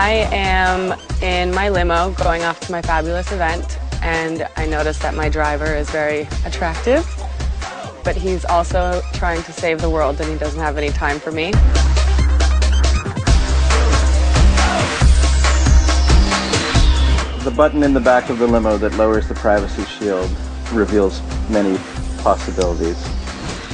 I am in my limo going off to my fabulous event, and I notice that my driver is very attractive, but he's also trying to save the world and he doesn't have any time for me. The button in the back of the limo that lowers the privacy shield reveals many possibilities.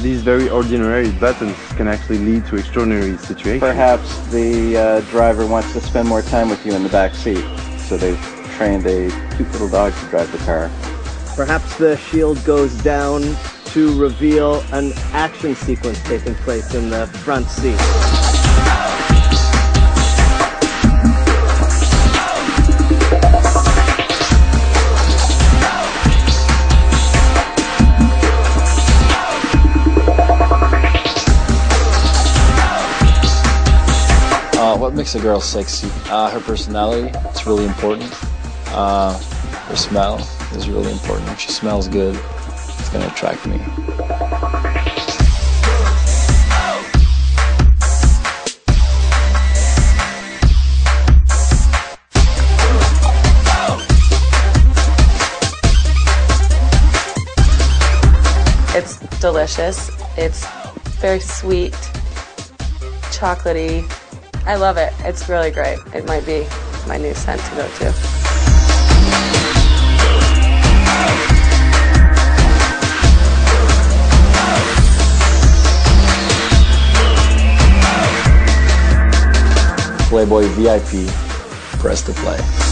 These very ordinary buttons can actually lead to extraordinary situations. Perhaps the uh, driver wants to spend more time with you in the back seat, so they've trained a cute little dog to drive the car. Perhaps the shield goes down to reveal an action sequence taking place in the front seat. What makes a girl sexy? Uh, her personality, it's really important. Uh, her smell is really important. If she smells good, it's gonna attract me. It's delicious. It's very sweet, chocolatey. I love it. It's really great. It might be my new scent to go to. Playboy VIP, press to play.